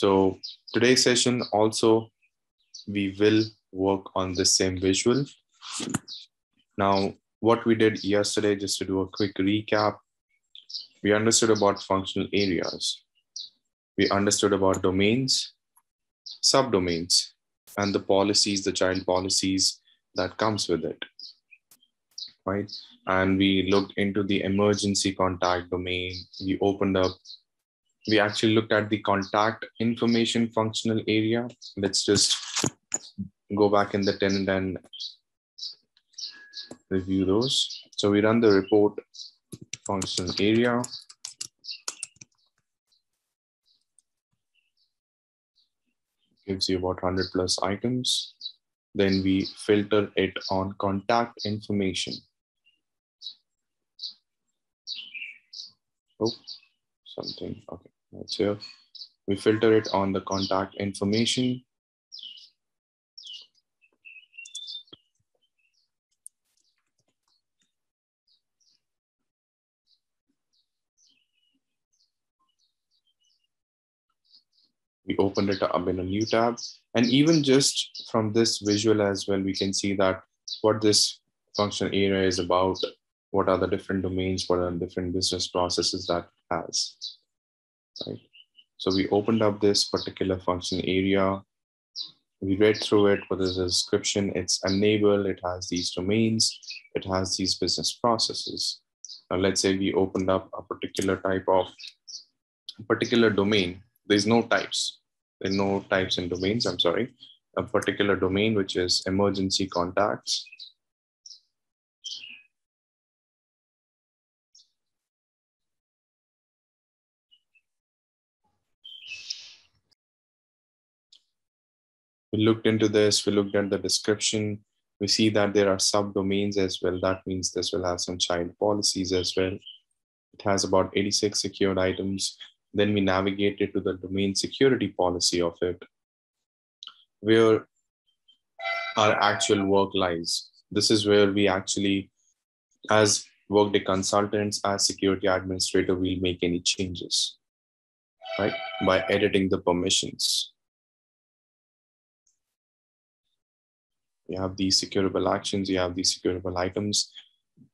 So today's session also, we will work on the same visual. Now, what we did yesterday, just to do a quick recap, we understood about functional areas. We understood about domains, subdomains, and the policies, the child policies that comes with it, right? And we looked into the emergency contact domain. We opened up, we actually looked at the contact information functional area. Let's just go back in the tenant and review those. So we run the report functional area. Gives you about 100 plus items. Then we filter it on contact information. Oh, something, okay, that's here. We filter it on the contact information we opened it up in a new tab. And even just from this visual as well, we can see that what this function area is about, what are the different domains, what are the different business processes that has, right? So we opened up this particular function area. We read through it, what is the description? It's enable, it has these domains, it has these business processes. Now let's say we opened up a particular type of particular domain. There's no types there are no types and domains, I'm sorry, a particular domain, which is emergency contacts. We looked into this, we looked at the description. We see that there are subdomains as well. That means this will have some child policies as well. It has about 86 secured items. Then we navigated to the domain security policy of it, where our actual work lies. This is where we actually, as workday consultants, as security administrator, we'll make any changes, right? By editing the permissions. You have these securable actions, you have these securable items.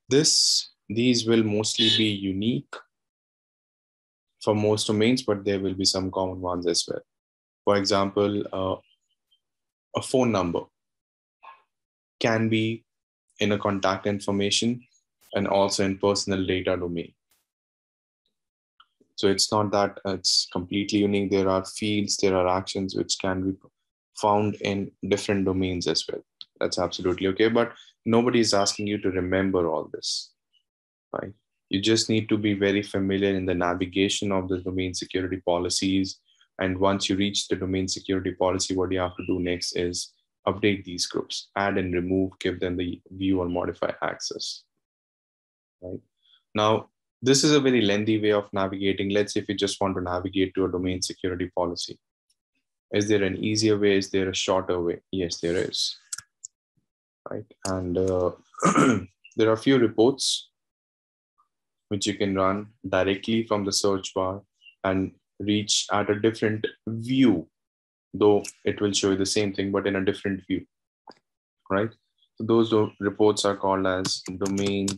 This, these will mostly be unique for most domains, but there will be some common ones as well. For example, uh, a phone number can be in a contact information and also in personal data domain. So it's not that it's completely unique. There are fields, there are actions which can be found in different domains as well. That's absolutely okay. But nobody is asking you to remember all this, right? You just need to be very familiar in the navigation of the domain security policies. And once you reach the domain security policy, what you have to do next is update these groups, add and remove, give them the view or modify access. Right now, this is a very lengthy way of navigating. Let's say if you just want to navigate to a domain security policy. Is there an easier way? Is there a shorter way? Yes, there is. Right. And uh, there are a few reports which you can run directly from the search bar and reach at a different view, though it will show you the same thing, but in a different view, right? So those reports are called as domain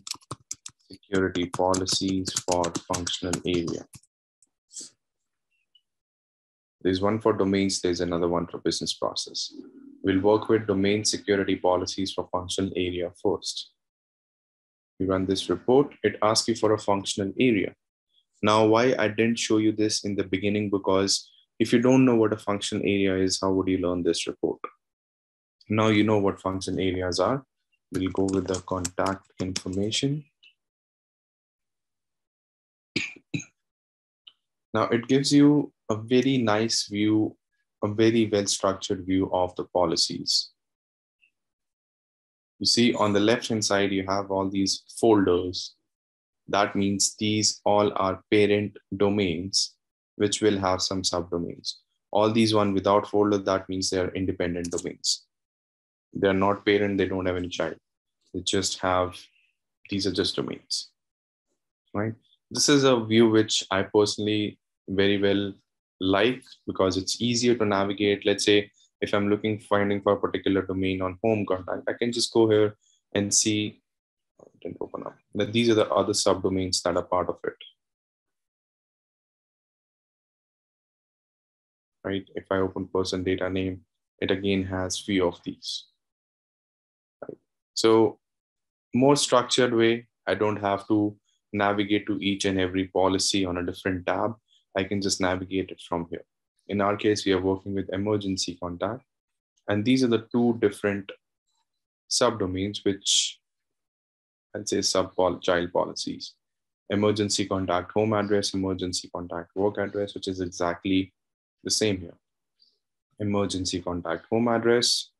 security policies for functional area. There's one for domains, there's another one for business process. We'll work with domain security policies for functional area first you run this report, it asks you for a functional area. Now, why I didn't show you this in the beginning, because if you don't know what a function area is, how would you learn this report? Now you know what function areas are. We'll go with the contact information. now it gives you a very nice view, a very well-structured view of the policies. You see on the left hand side, you have all these folders. That means these all are parent domains, which will have some subdomains. All these one without folder, that means they are independent domains. They're not parent, they don't have any child. They just have, these are just domains, right? This is a view which I personally very well like because it's easier to navigate. Let's say if I'm looking finding for a particular domain on home contact, I can just go here and see. Oh, didn't open up. That these are the other subdomains that are part of it. Right. If I open person data name, it again has few of these. Right. So more structured way, I don't have to navigate to each and every policy on a different tab. I can just navigate it from here. In our case, we are working with emergency contact. And these are the two different subdomains, which I'd say sub child policies. Emergency contact home address, emergency contact work address, which is exactly the same here. Emergency contact home address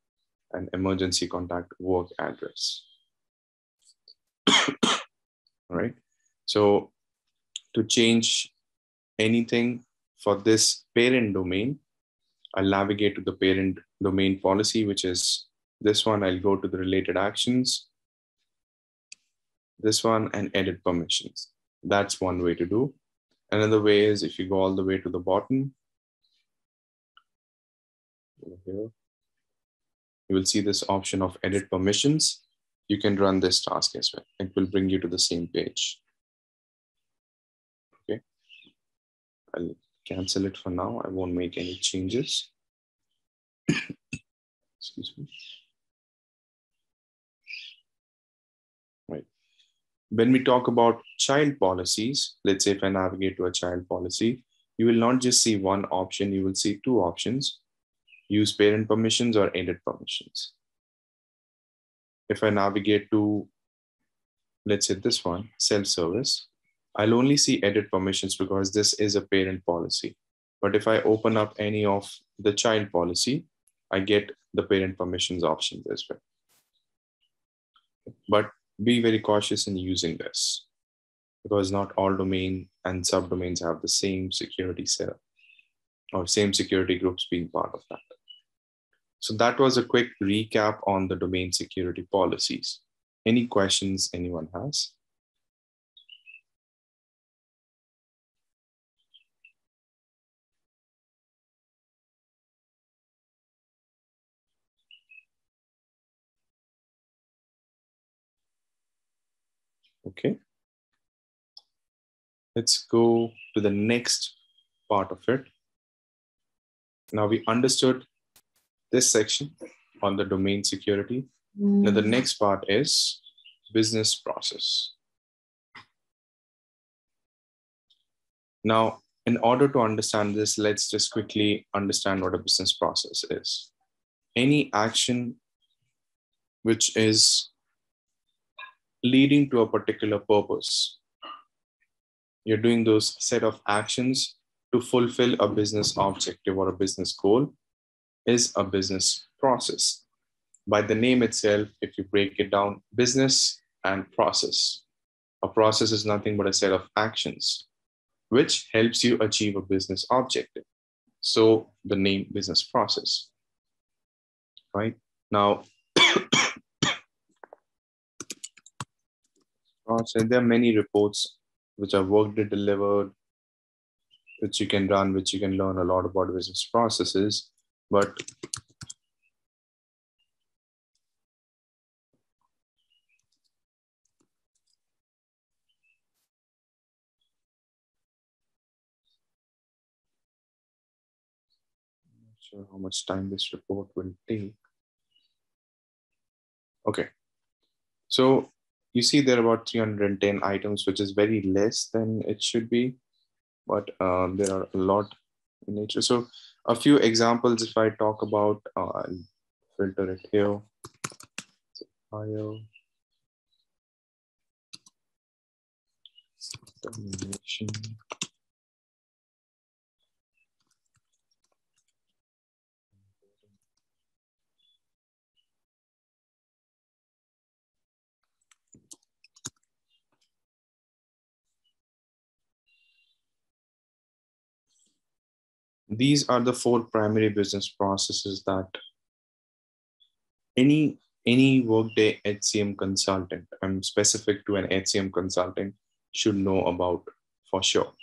and emergency contact work address. All right. So to change anything for this parent domain, I'll navigate to the parent domain policy, which is this one. I'll go to the related actions, this one, and edit permissions. That's one way to do. Another way is if you go all the way to the bottom, here, you will see this option of edit permissions. You can run this task as well. It will bring you to the same page. Okay, I'll cancel it for now. I won't make any changes. Excuse me. Right. When we talk about child policies, let's say if I navigate to a child policy, you will not just see one option, you will see two options, use parent permissions or edit permissions. If I navigate to, let's say this one, self-service, I'll only see edit permissions because this is a parent policy. But if I open up any of the child policy, I get the parent permissions options as well. But be very cautious in using this because not all domain and subdomains have the same security setup or same security groups being part of that. So that was a quick recap on the domain security policies. Any questions anyone has? Okay. Let's go to the next part of it. Now we understood this section on the domain security. Mm. Now the next part is business process. Now, in order to understand this, let's just quickly understand what a business process is. Any action which is leading to a particular purpose. You're doing those set of actions to fulfill a business objective or a business goal is a business process. By the name itself, if you break it down, business and process. A process is nothing but a set of actions which helps you achieve a business objective. So the name business process. Right now, process. There are many reports which are worked and delivered, which you can run, which you can learn a lot about business processes. But sure how much time this report will take. Okay. So you see there are about 310 items, which is very less than it should be, but um, there are a lot in nature. So a few examples, if I talk about, uh, I'll filter it here. Termination. These are the four primary business processes that any any workday hcm consultant i'm specific to an hcm consultant should know about for sure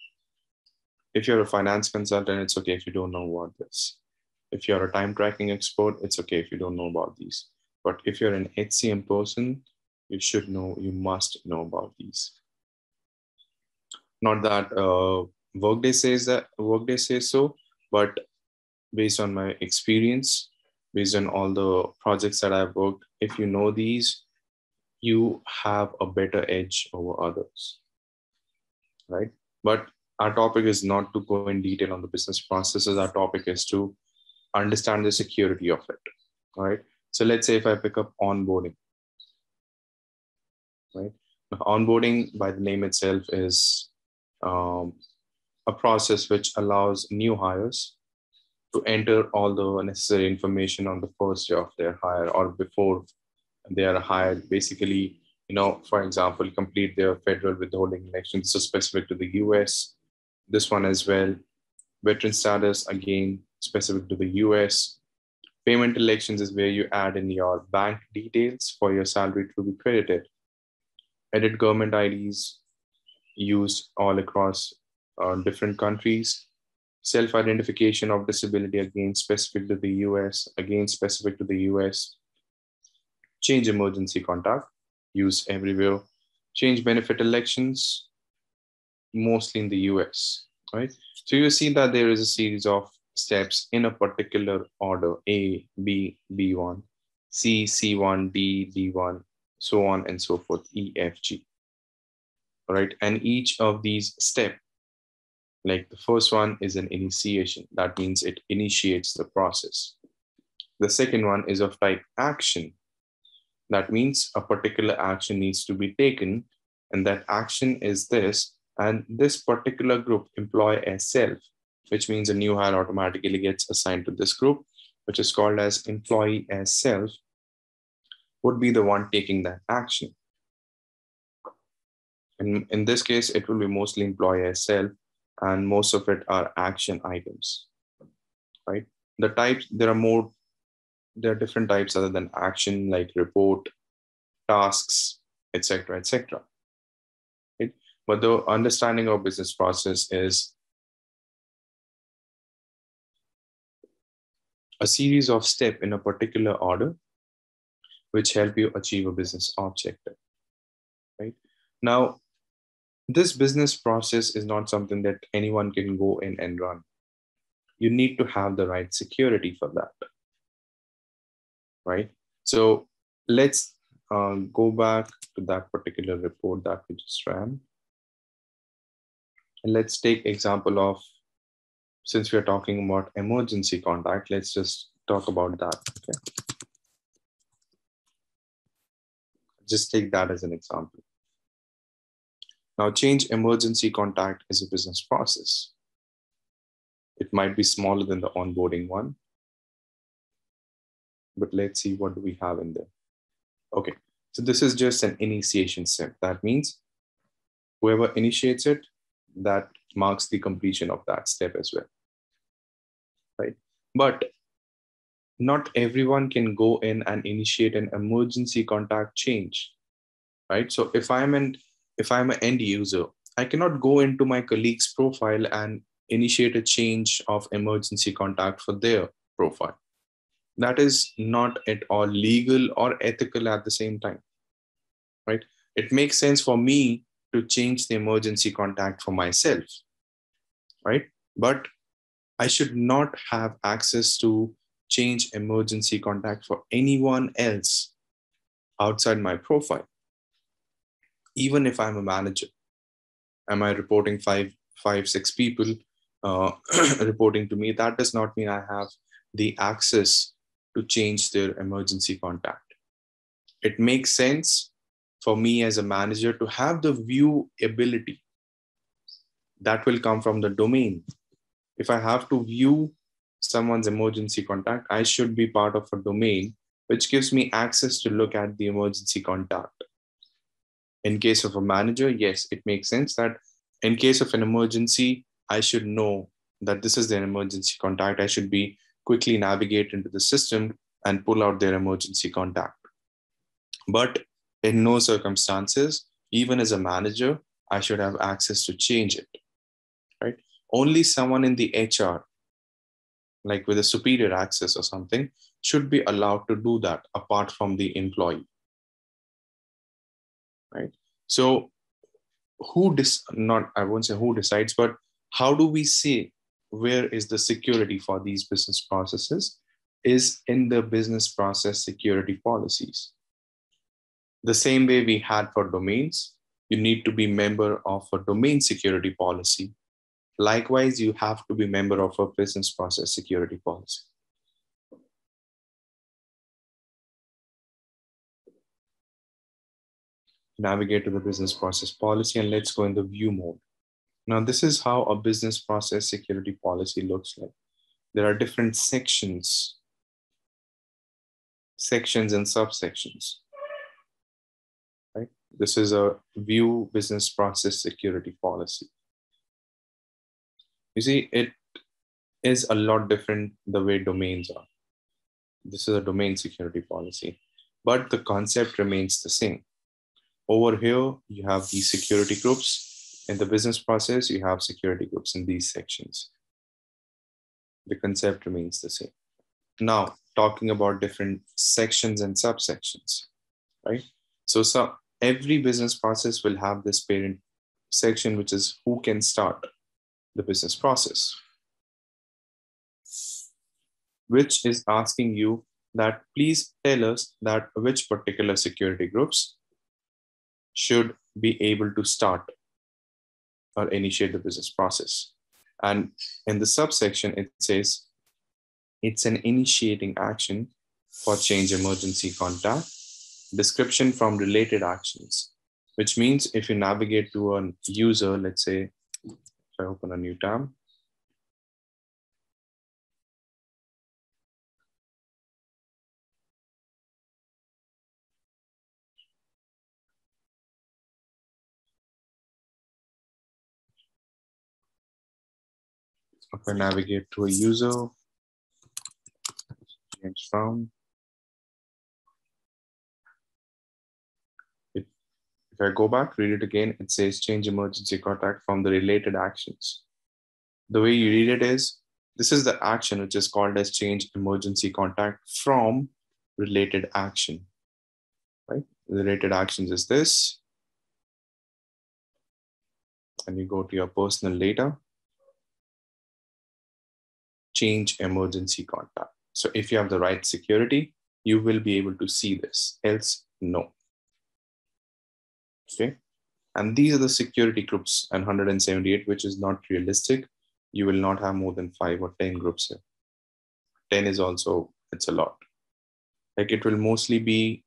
If you're a finance consultant, it's okay if you don't know about this. If you're a time tracking expert, it's okay if you don't know about these. But if you're an HCM person, you should know, you must know about these. Not that uh, Workday says that Workday says so, but based on my experience, based on all the projects that I've worked, if you know these, you have a better edge over others. Right? But our topic is not to go in detail on the business processes. Our topic is to understand the security of it. Right? So let's say if I pick up onboarding. Right? Onboarding by the name itself is um, a process which allows new hires to enter all the necessary information on the first day of their hire or before they are hired. Basically, you know, for example, complete their federal withholding elections. So specific to the US. This one as well. Veteran status, again, specific to the US. Payment elections is where you add in your bank details for your salary to be credited. Edit government IDs used all across uh, different countries self-identification of disability again specific to the US, again specific to the US, change emergency contact, use everywhere, change benefit elections, mostly in the US, right? So you see that there is a series of steps in a particular order, A, B, B1, C, C1, D, D1, so on and so forth, E, F, G, right? And each of these steps like the first one is an initiation. That means it initiates the process. The second one is of type action. That means a particular action needs to be taken, and that action is this. And this particular group employ as self, which means a new hire automatically gets assigned to this group, which is called as employee as self, would be the one taking that action. And in this case, it will be mostly employee as self and most of it are action items right the types there are more there are different types other than action like report tasks etc etc right? but the understanding of business process is a series of steps in a particular order which help you achieve a business objective right now this business process is not something that anyone can go in and run. You need to have the right security for that. Right? So let's uh, go back to that particular report that we just ran. And let's take example of, since we're talking about emergency contact, let's just talk about that. Okay. Just take that as an example. Now, change emergency contact is a business process. It might be smaller than the onboarding one, but let's see what do we have in there. Okay, so this is just an initiation step. That means whoever initiates it, that marks the completion of that step as well, right? But not everyone can go in and initiate an emergency contact change, right? So if I'm in if I'm an end user, I cannot go into my colleague's profile and initiate a change of emergency contact for their profile. That is not at all legal or ethical at the same time, right? It makes sense for me to change the emergency contact for myself, right? But I should not have access to change emergency contact for anyone else outside my profile even if I'm a manager? Am I reporting five, five, six people uh, reporting to me? That does not mean I have the access to change their emergency contact. It makes sense for me as a manager to have the view ability that will come from the domain. If I have to view someone's emergency contact, I should be part of a domain which gives me access to look at the emergency contact in case of a manager, yes, it makes sense that in case of an emergency, I should know that this is their emergency contact. I should be quickly navigate into the system and pull out their emergency contact. But in no circumstances, even as a manager, I should have access to change it. Right? only someone in the hr like with a superior access or something should be allowed to do that apart from the employee right? So who dis not i won't say who decides but how do we say where is the security for these business processes is in the business process security policies. The same way we had for domains you need to be member of a domain security policy. Likewise you have to be member of a business process security policy navigate to the business process policy and let's go in the view mode. Now, this is how a business process security policy looks like. There are different sections, sections and subsections. Right? This is a view business process security policy. You see, it is a lot different the way domains are. This is a domain security policy, but the concept remains the same over here, you have these security groups. In the business process, you have security groups in these sections. The concept remains the same. Now, talking about different sections and subsections, right? So, so every business process will have this parent section, which is who can start the business process, which is asking you that please tell us that which particular security groups should be able to start or initiate the business process. And in the subsection, it says it's an initiating action for change emergency contact, description from related actions, which means if you navigate to a user, let's say, if I open a new tab, I navigate to a user, change from, if, if I go back, read it again, it says change emergency contact from the related actions. The way you read it is, this is the action which is called as change emergency contact from related action, right? Related actions is this. And you go to your personal data change emergency contact. So if you have the right security, you will be able to see this, else no. Okay. And these are the security groups and 178, which is not realistic. You will not have more than five or 10 groups here. 10 is also, it's a lot. Like it will mostly be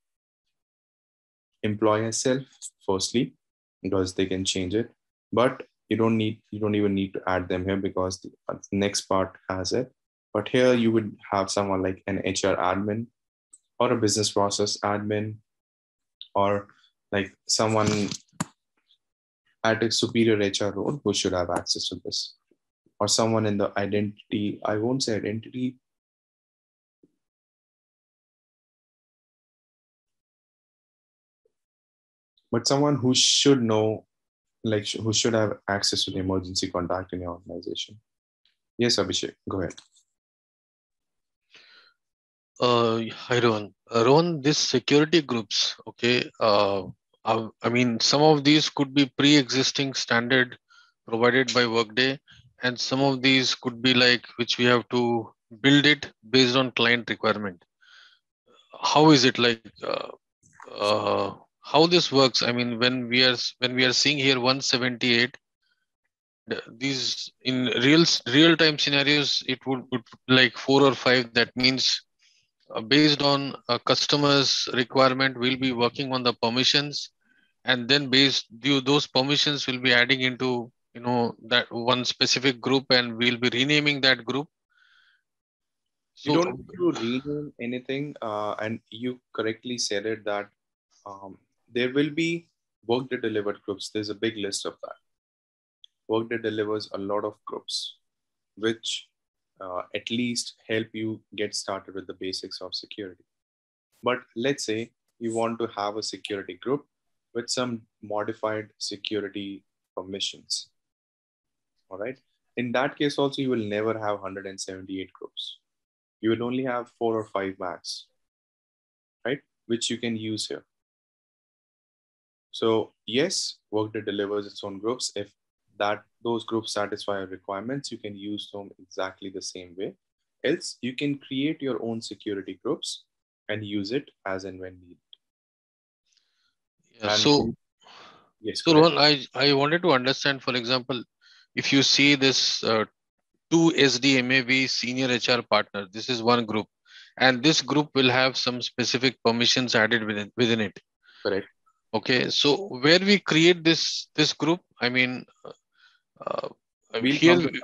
employer self, firstly, because they can change it. But you don't need you don't even need to add them here because the uh, next part has it. But here you would have someone like an hr admin or a business process admin or like someone at a superior hr role who should have access to this. Or someone in the identity i won't say identity. But someone who should know like who should have access to the emergency contact in your organization. Yes, Abhishek, go ahead. Uh, hi, Rohan. Uh, Rohan, these security groups, okay, uh, I mean, some of these could be pre-existing standard provided by Workday, and some of these could be like which we have to build it based on client requirement. How is it like? Uh, uh, how this works i mean when we are when we are seeing here 178 these in real real time scenarios it would, would like four or five. That means uh, based on a customer's requirement we'll be working on the permissions. And then based due those permissions will be adding into you know that one specific group and we'll be renaming that group. So, you don't need to rename anything uh, and you correctly said it that um, there will be Workday delivered groups. There's a big list of that. Workday delivers a lot of groups, which uh, at least help you get started with the basics of security. But let's say you want to have a security group with some modified security permissions. All right. in that case also you will never have 178 groups you will only have four or five max right which you can use here so yes workday delivers its own groups if that those groups satisfy your requirements you can use them exactly the same way else you can create your own security groups and use it as and when needed yeah, so yes so Rohan, I, I wanted to understand for example if you see this uh, two SDMAV senior HR partner, this is one group, and this group will have some specific permissions added within within it. Correct. Okay, so where we create this this group, I mean, uh, We'll here. come we-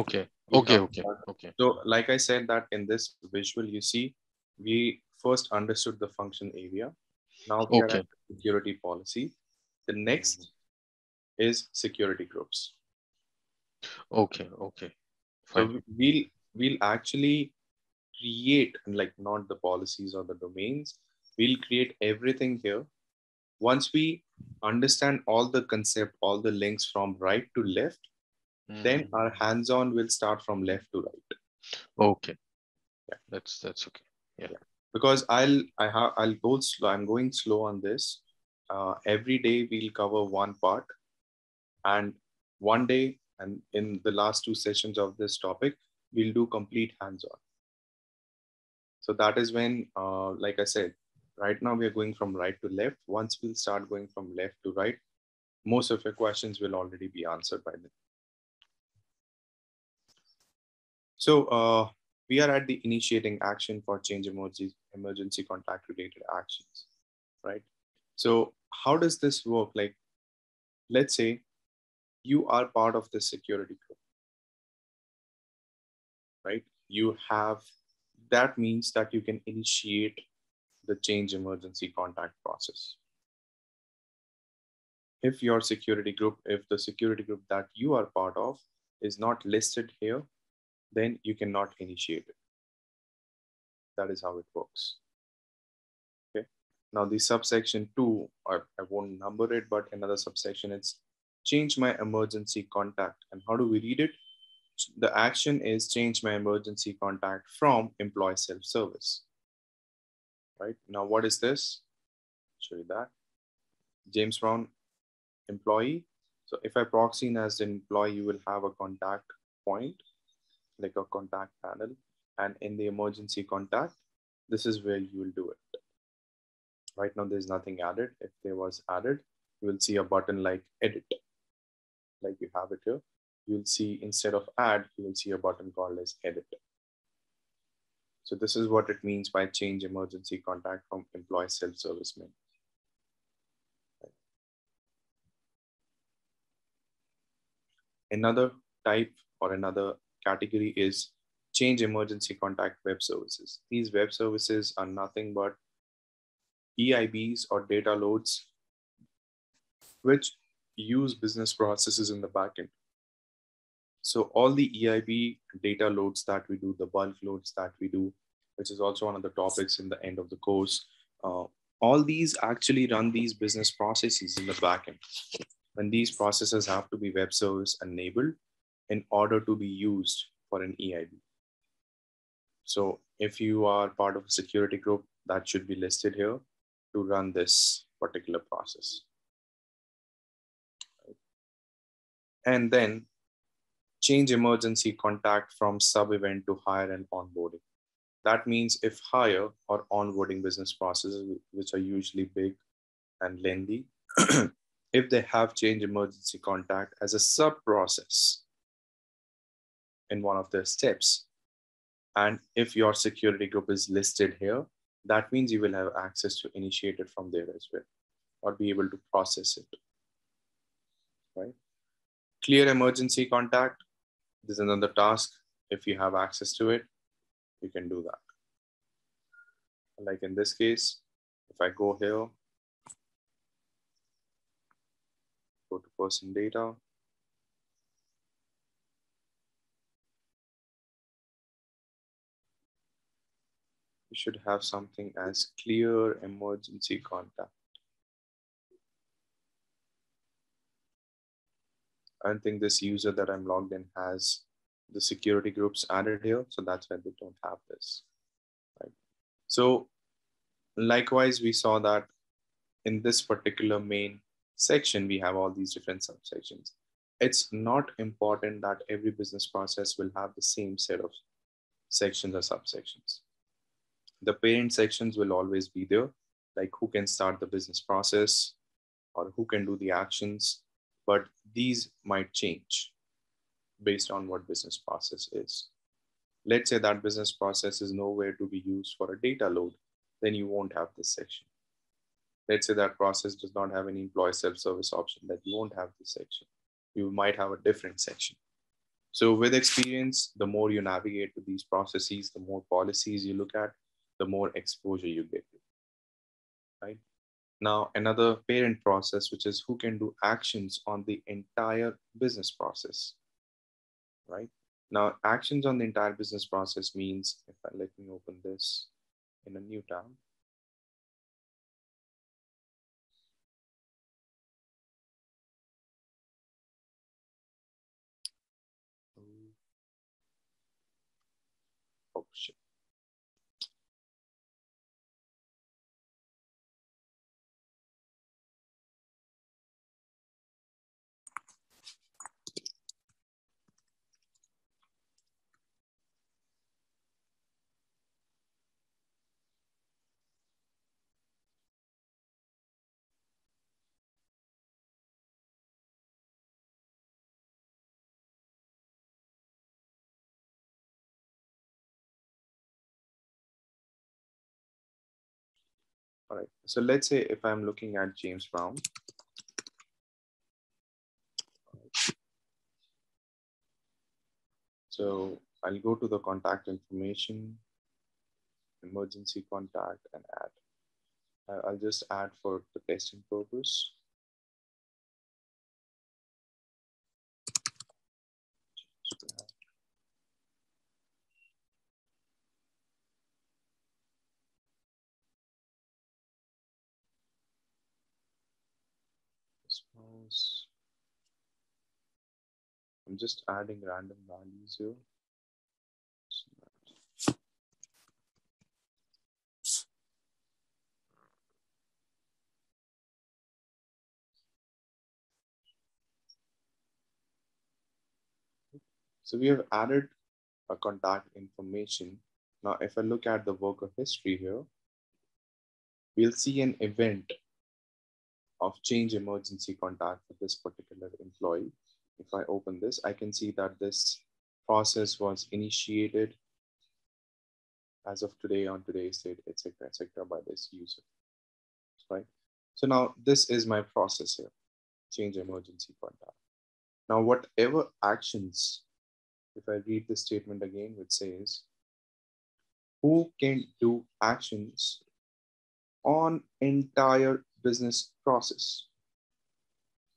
Okay. We'll Okay. come Okay. Okay. So, like I said, that in this visual, you see, we first understood the function area. Now we Okay. at security policy. The next is security groups. Okay. Okay. So Fine. we- we'll we'll actually create like not the policies or the domains. We'll create everything here. Once we understand all the concept, all the links from right to left, then Mhm. our hands-on will start from left to right. Okay. Yeah. That's that's okay. Yeah. Because I'll I have I'll go slow. I'm going slow on this. Uh, every day we'll cover one part, and one day and in the last two sessions of this topic we'll do complete hands-on. So that is when, uh, like I said, right now we are going from right to left. Once we'll start going from left to right, most of your questions will already be answered by then. So uh, we are at the initiating action for change emergency emergency contact related actions right so how does this work like let's say you are part of the security group right you have that means that you can initiate the change emergency contact process if your security group if the security group that you are part of is not listed here then you cannot initiate it. That is how it works. Okay. Now the subsection two, or I won't number it, but another subsection, it's change my emergency contact. And how do we read it? The action is change my emergency contact from employee self-service. Right? Now, what is this? Show you that. James Brown employee. So if I proxy in as an employee, you will have a contact point like a contact panel. And in the emergency contact this is where you will do it. Right now there's nothing added. If there was added you will see a button like edit. Like you have it here. You'll see instead of add you will see a button called as edit so this is what it means by change emergency contact from employee self-service menu another type or another category is change emergency contact web services. These web services are nothing but EIBs or data loads which use business processes in the backend. So all the EIB data loads that we do, the bulk loads that we do, which is also one of the topics in the end of the course, uh, all these actually run these business processes in the backend. And these processes have to be web service enabled in order to be used for an EIB. So if you are part of a security group, that should be listed here to run this particular process. And then change emergency contact from sub event to hire and onboarding. That means if hire or onboarding business processes, which are usually big and lengthy, if they have change emergency contact as a sub process in one of their steps. And if your security group is listed here, that means you will have access to initiate it from there as well, or be able to process it. Right? Clear emergency contact. This is another task. If you have access to it, you can do that. Like in this case, if I go here, go to person data, you should have something as clear emergency contact. I don't think this user that I'm logged in has the security groups added here. So that's why they don't have this, right? So likewise, we saw that in this particular main section, we have all these different subsections. It's not important that every business process will have the same set of sections or subsections. The parent sections will always be there, like who can start the business process or who can do the actions, but these might change based on what business process is. Let's say that business process is nowhere to be used for a data load, then you won't have this section. Let's say that process does not have any employee self-service option, that you won't have this section. You might have a different section. So with experience, the more you navigate to these processes, the more policies you look at, the more exposure you get right? Now, another parent process, which is who can do actions on the entire business process, right? Now, actions on the entire business process means, if I let me open this in a new tab. All right, so let's say if I'm looking at James Brown. So I'll go to the contact information, emergency contact and add. I'll just add for the testing purpose. I'm just adding random values here. So we have added a contact information. Now, if I look at the worker history here, we'll see an event of change emergency contact for this particular employee if I open this, I can see that this process was initiated as of today on today's date, etc., etc., by this user, right? So now this is my process here, change emergency contact. Now, whatever actions, if I read the statement again, which says, who can do actions on entire business process?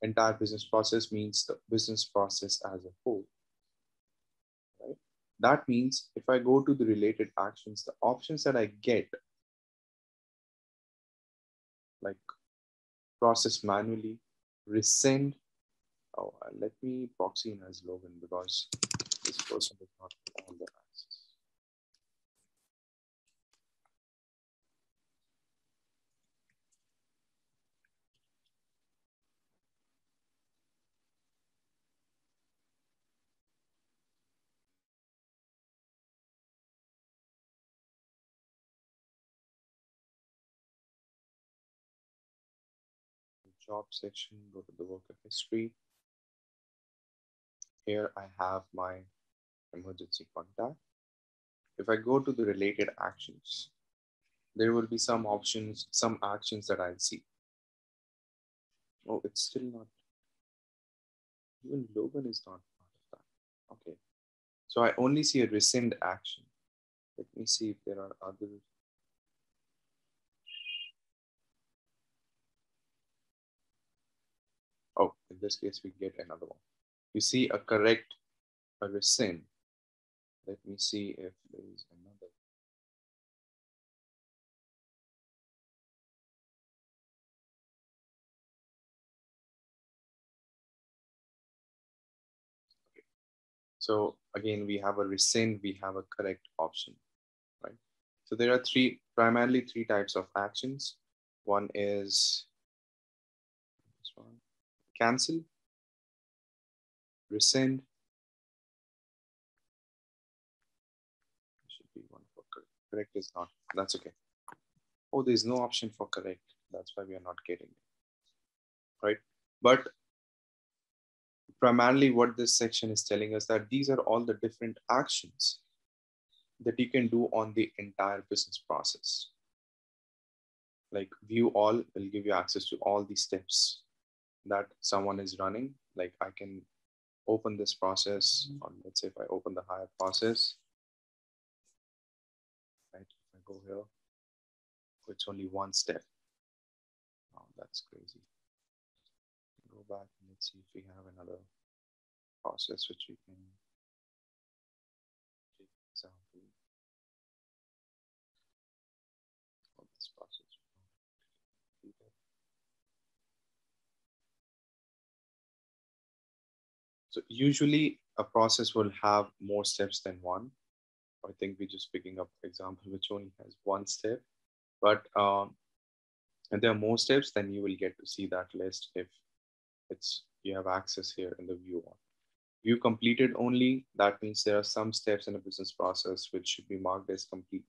Entire business process means the business process as a whole. Right? That means if I go to the related actions, the options that I get, like process manually, rescind. Oh, let me proxy in as Logan because this person is not on the job section, go to the worker history. Here I have my emergency contact. If I go to the related actions, there will be some options, some actions that I'll see. Oh, it's still not, even Logan is not part of that. Okay, so I only see a rescind action. Let me see if there are other Oh, in this case, we get another one. You see a correct, a rescind. Let me see if there is another. Okay. So again, we have a rescind, we have a correct option, right? So there are three, primarily three types of actions. One is cancel, rescind. Should be one for correct. Correct is not, that's okay. Oh, there's no option for correct. That's why we are not getting it, right? But primarily what this section is telling us that these are all the different actions that you can do on the entire business process. Like view all will give you access to all these steps that someone is running. Like I can open this process, mm-hmm. or let's say if I open the hire process, right? If I go here, it's only one step. Oh, that's crazy go back and let's see if we have another process which we can take example of this process. So usually a process will have more steps than one. I think we're just picking up example which only has one step, but um, and there are more steps, then you will get to see that list if it's you have access here in the view on. View completed only, that means there are some steps in a business process which should be marked as complete.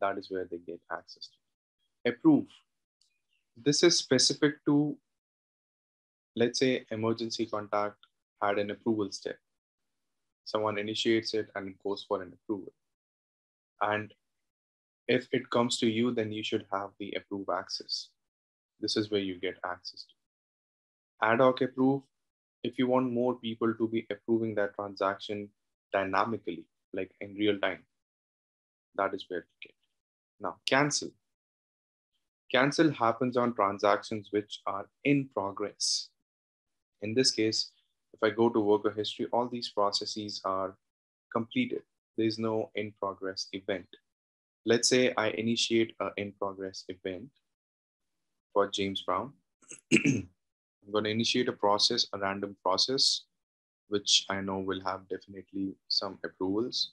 That is where they get access to. Approve. This is specific to, let's say, emergency contact had an approval step. Someone initiates it and it goes for an approval. And if it comes to you, then you should have the approve access. This is where you get access to ad hoc approve if you want more people to be approving that transaction dynamically, like in real time. That is where you get. Now, cancel. Cancel happens on transactions which are in progress. In this case, if I go to worker history, all these processes are completed. There is no in progress event. Let's say I initiate an in progress event for James Brown. I'm going to initiate a process, a random process, which I know will have definitely some approvals.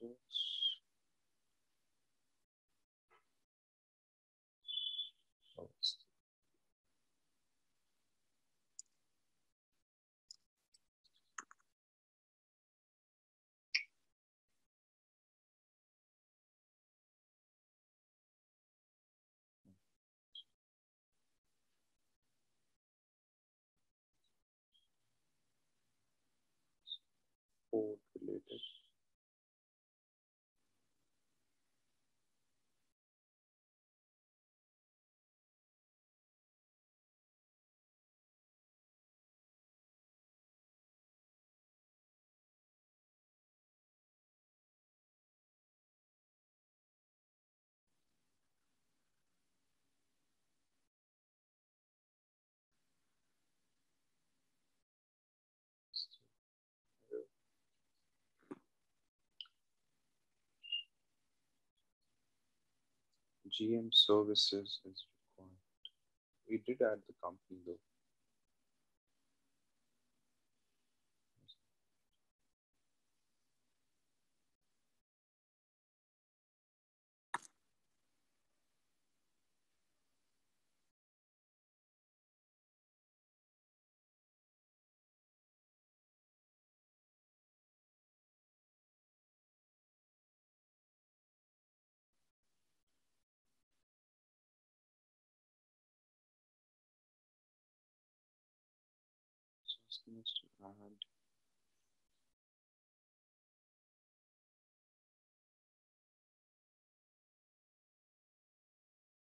Code related. GM services is required. We did add the company though.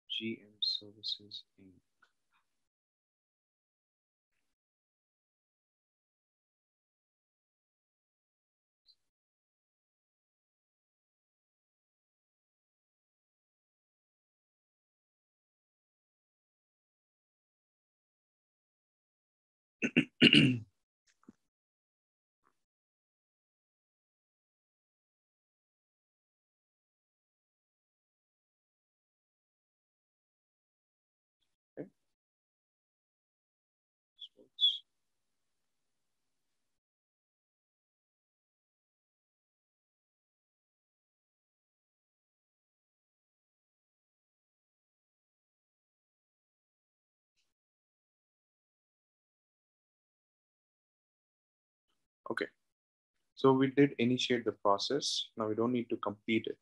GM Services Inc. Okay. So we did initiate the process. Now we don't need to complete it.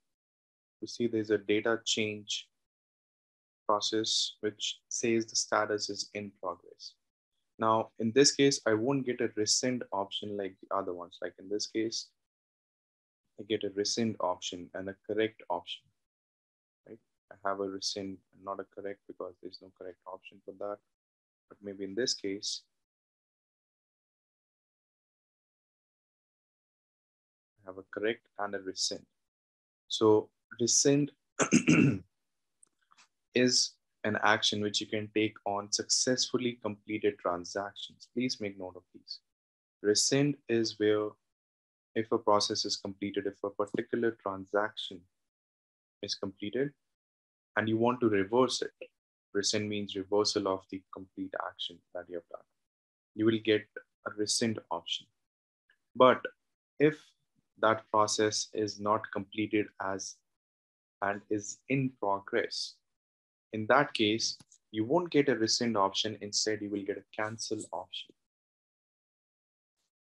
You see there's a data change process which says the status is in progress. Now, in this case, I won't get a rescind option like the other ones. Like in this case, I get a rescind option and a correct option, right? I have a rescind not a correct because there's no correct option for that. But maybe in this case, have a correct and a rescind. So rescind is an action which you can take on successfully completed transactions. Please make note of these. Rescind is where if a process is completed, if a particular transaction is completed and you want to reverse it, rescind means reversal of the complete action that you have done. You will get a rescind option. But if that process is not completed as and is in progress, in that case, you won't get a rescind option. Instead, you will get a cancel option.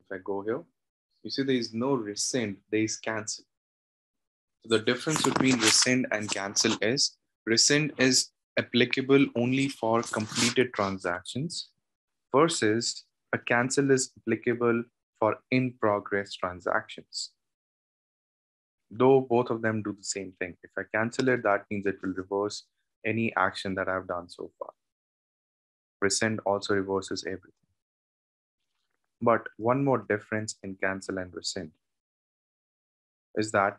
If I go here, you see there is no rescind, there is cancel. So the difference between rescind and cancel is rescind is applicable only for completed transactions versus a cancel is applicable for in progress transactions. Though both of them do the same thing. If I cancel it, that means it will reverse any action that I've done so far. Rescind also reverses everything. But one more difference in cancel and rescind is that,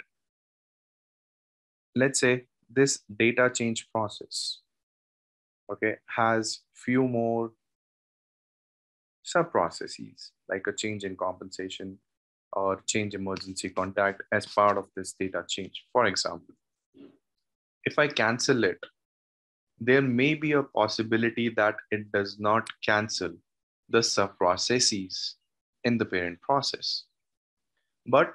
let's say this data change process, okay, has few more sub processes like a change in compensation or change emergency contact as part of this data change. For example, if I cancel it, there may be a possibility that it does not cancel the sub processes in the parent process. But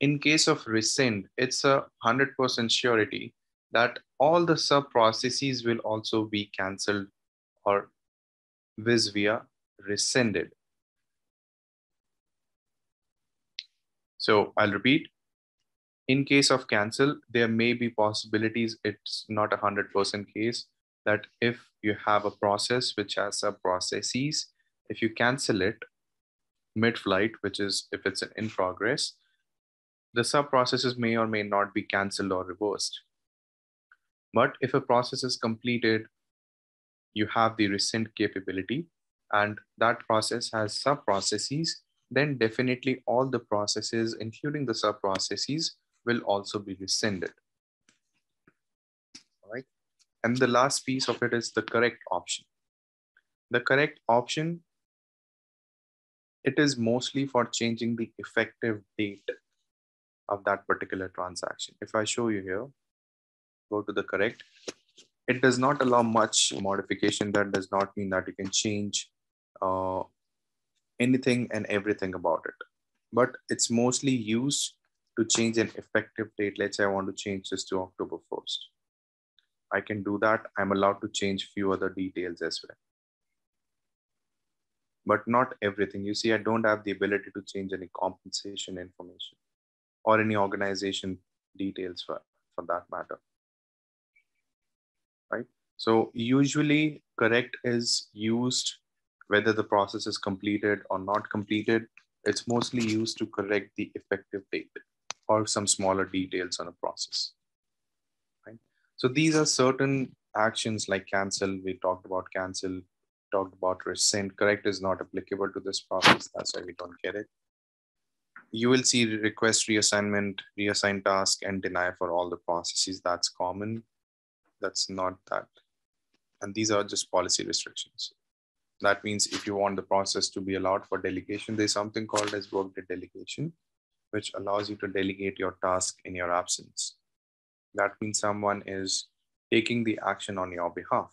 In case of rescind, it's a 100% surety that all the sub processes will also be cancelled or vis via rescinded. So I'll repeat. In case of cancel, there may be possibilities. It's not a 100% case that if you have a process which has sub processes, if you cancel it mid-flight, which is if it's in progress, the sub processes may or may not be canceled or reversed. But if a process is completed, you have the rescind capability, and that process has sub processes, then definitely all the processes, including the sub processes, will also be rescinded. All right. And the last piece of it is the correct option. The correct option it is mostly for changing the effective date of that particular transaction. If I show you here, go to the correct, it does not allow much modification. That does not mean that you can change uh, anything and everything about it. But it's mostly used to change an effective date. Let's say I want to change this to October 1st. I can do that. I'm allowed to change few other details as well but not everything. You see, I don't have the ability to change any compensation information or any organization details for, for that matter. Right? So usually correct is used whether the process is completed or not completed. It's mostly used to correct the effective date or some smaller details on a process. Right? So these are certain actions like cancel. We talked about cancel, talked about rescind. Correct is not applicable to this process. That's why we don't get it. You will see request reassignment, reassign task, and deny for all the processes. That's common. That's not that. And these are just policy restrictions. That means if you want the process to be allowed for delegation, there's something called as workday delegation, which allows you to delegate your task in your absence. That means someone is taking the action on your behalf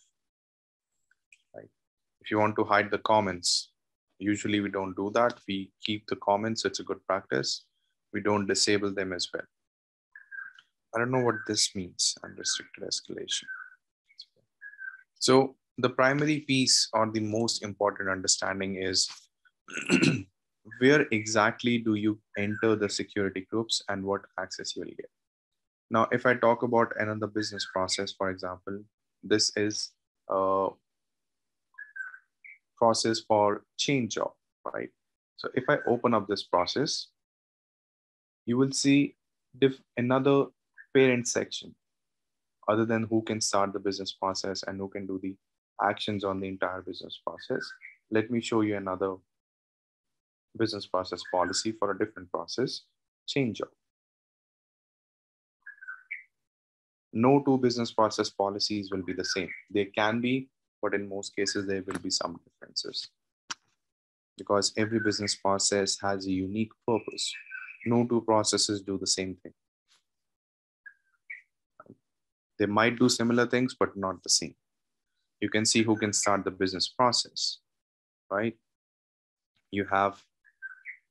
if you want to hide the comments, usually we don't do that. We keep the comments. It's a good practice. We don't disable them as well. I don't know what this means, unrestricted escalation. So the primary piece or the most important understanding is where exactly do you enter the security groups and what access you will get. Now, if I talk about another business process, for example, this is a process for change job, right? So if I open up this process, you will see another parent section other than who can start the business process and who can do the actions on the entire business process. Let me show you another business process policy for a different process, change job. No two business process policies will be the same. They can be but in most cases there will be some differences because every business process has a unique purpose. No two processes do the same thing. They might do similar things, but not the same. You can see who can start the business process, right? You have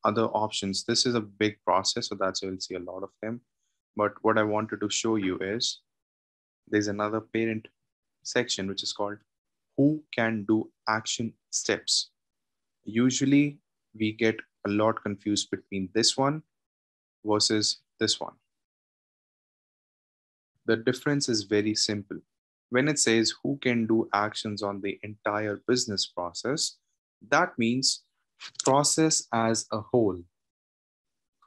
other options. This is a big process, so that's you'll see a lot of them. But what I wanted to show you is there's another parent section, which is called who can do action steps. Usually we get a lot confused between this one versus this one. The difference is very simple. When it says who can do actions on the entire business process, that means process as a whole.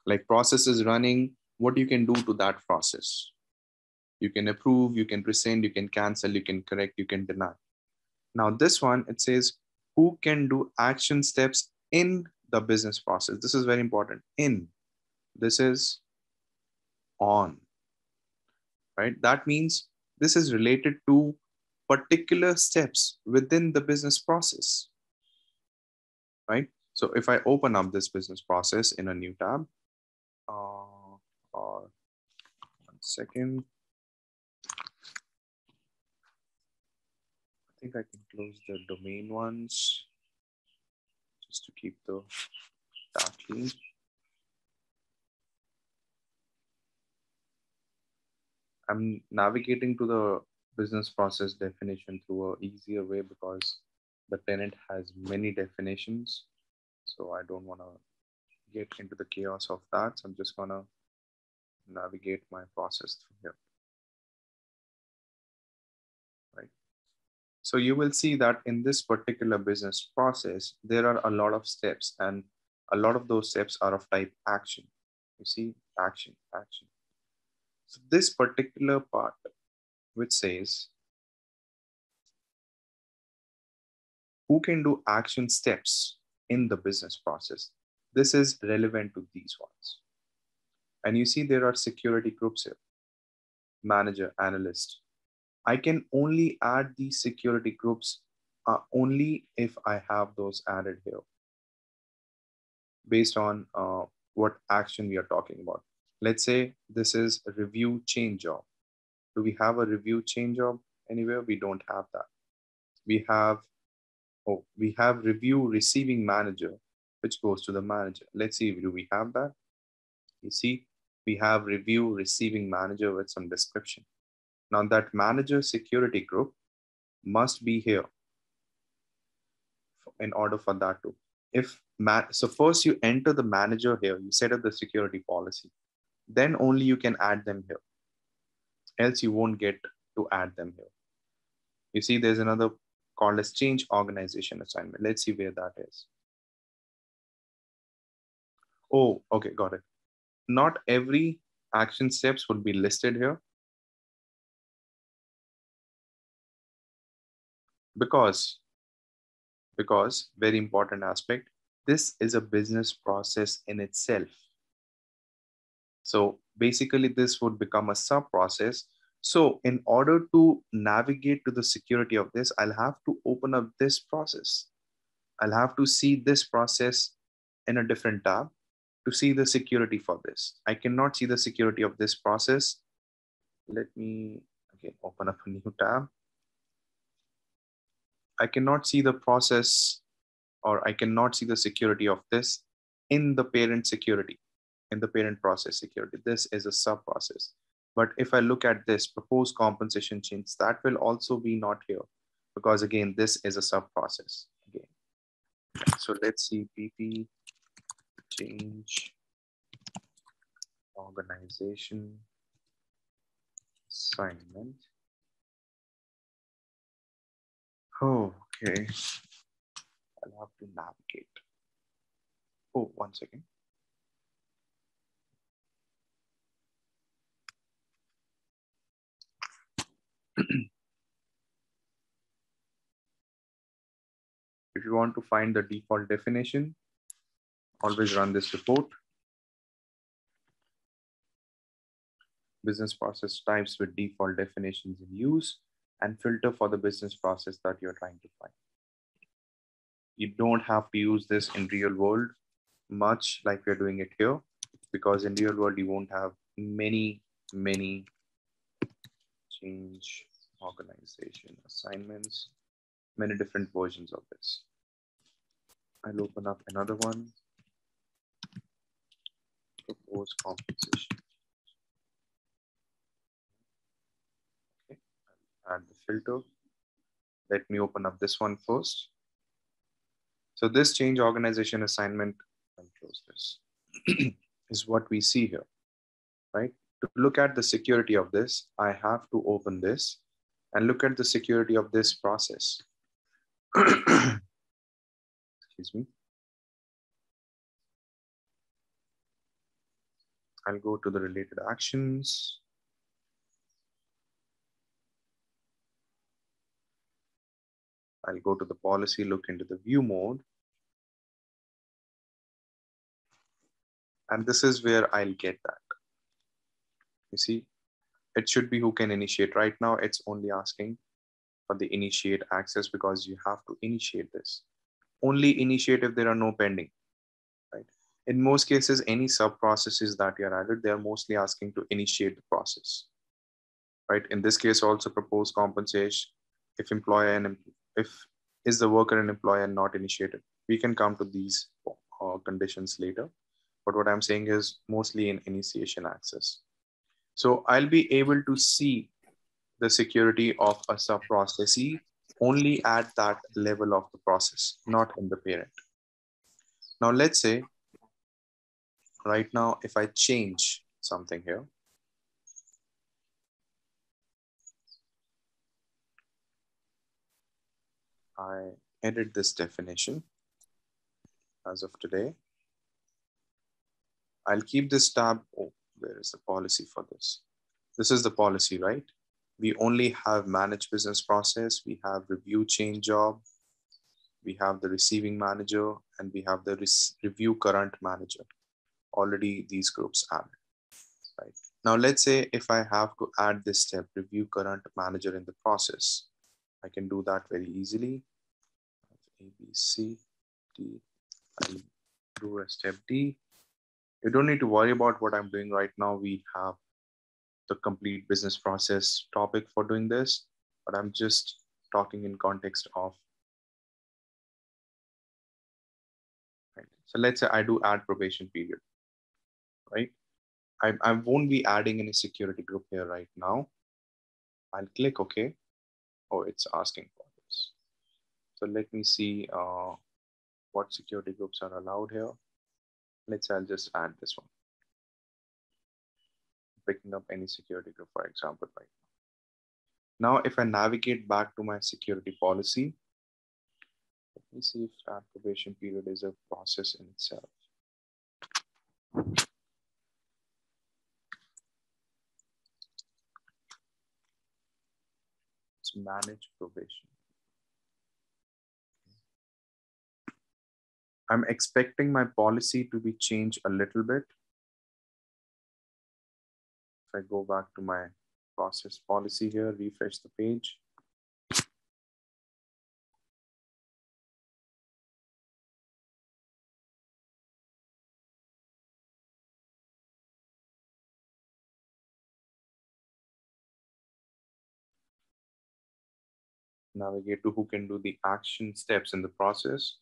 Like process is running, what you can do to that process. You can approve, you can rescind, you can cancel, you can correct, you can deny. Now this one, it says who can do action steps in the business process. This is very important. In, this is on, right? That means this is related to particular steps within the business process, right? So if I open up this business process in a new tab, uh, uh, one second, I think I can close the domain ones just to keep the tab clean. I'm navigating to the business process definition through a easier way because the tenant has many definitions. So I don't want to get into the chaos of that. So I'm just gonna navigate my process through here. Right. So you will see that in this particular business process, there are a lot of steps and a lot of those steps are of type action. You see, action, action. So this particular part, which says, who can do action steps in the business process? This is relevant to these ones. And you see there are security groups here, manager, analyst. I can only add these security groups uh, only if I have those added here based on uh, what action we are talking about. Let's say this is a review change job. Do we have a review change job anywhere? We don't have that. We have, oh, we have review receiving manager, which goes to the manager. Let's see, do we have that? You see, we have review receiving manager with some description. Now that manager security group must be here in order for that to. If so first you enter the manager here, you set up the security policy, then only you can add them here. Else you won't get to add them here. You see there's another called as change organization assignment. Let's see where that is. Oh, okay, got it not every action steps would be listed here because because very important aspect this is a business process in itself so basically this would become a sub process so in order to navigate to the security of this i'll have to open up this process i'll have to see this process in a different tab to see the security for this. I cannot see the security of this process. Let me again open up a new tab. I cannot see the process or I cannot see the security of this in the parent security, in the parent process security. This is a sub process. But if I look at this proposed compensation change, that will also be not here because again, this is a sub process again. So let's see PP change organization assignment. Oh, okay. I'll have to navigate. Oh, one second. If you want to find the default definition, always run this report. Business process types with default definitions in use and filter for the business process that you're trying to find. You don't have to use this in real world much like we're doing it here because in real world you won't have many, many change organization assignments, many different versions of this. I'll open up another one proposed compensation. Okay, add the filter. Let me open up this one first. So this change organization assignment, I'll close this, is what we see here, right? To look at the security of this, I have to open this and look at the security of this process. Excuse me. I'll go to the related actions. I'll go to the policy, look into the view mode. And this is where I'll get that. You see, it should be who can initiate. Right now, it's only asking for the initiate access because you have to initiate this. Only initiate if there are no pending right? in most cases, any sub processes that you are added, they are mostly asking to initiate the process, right? In this case, also propose compensation if employer and if is the worker an employer and not initiated. We can come to these uh, conditions later. But what I'm saying is mostly in initiation access. So I'll be able to see the security of a sub processee only at that level of the process, not in the parent. Now let's say right now, if I change something here, I edit this definition as of today. I'll keep this tab. Where is the policy for this? This is the policy, right? We only have manage business process. We have review change job. We have the receiving manager and we have the review current manager. Already these groups added, right? Now let's say if I have to add this step, review current manager in the process, I can do that very easily. A, B, C, D. I'll do a step D. You don't need to worry about what I'm doing right now. We have the complete business process topic for doing this, but I'm just talking in context of. Right. So let's say I do add probation period, right? I, I won't be adding any security group here right now. I'll click OK. Oh, it's asking for this. So let me see uh, what security groups are allowed here. Let's say I'll just add this one. Picking up any security group, for example, right now. Now, if I navigate back to my security policy, let me see if that probation period is a process in itself. Let's manage probation. I'm expecting my policy to be changed a little bit. If I go back to my process policy here, refresh the page. Navigate to who can do the action steps in the process.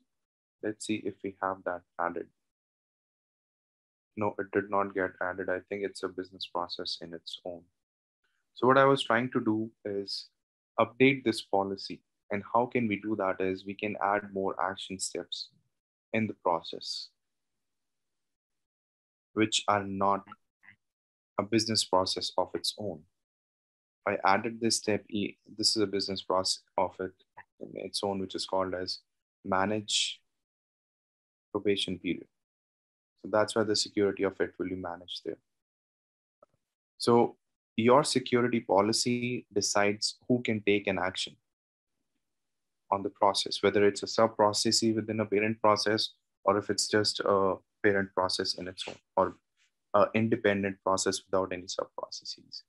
Let's see if we have that added. No, it did not get added. I think it's a business process in its own. So what I was trying to do is update this policy. And how can we do that is we can add more action steps in the process, which are not a business process of its own. I added this step E. This is a business process of it in its own, which is called as manage probation period. So that's why the security of it will be managed there. So your security policy decides who can take an action on the process, whether it's a sub processee within a parent process or if it's just a parent process in its own or an independent process without any sub processes.